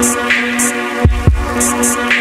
Música